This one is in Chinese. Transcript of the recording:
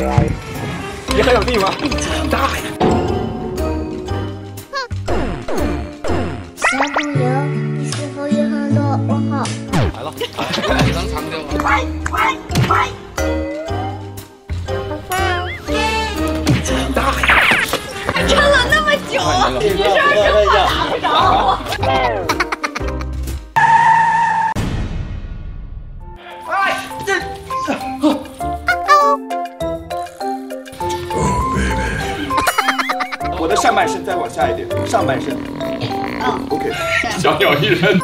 你还有地吗？大呀！小朋友，你是否有很多问号？来了，你能藏掉吗？大呀！撑了那么久，你这儿真怕打不着我。我的上半身再往下一点，上半身。嗯，OK。小鸟依人。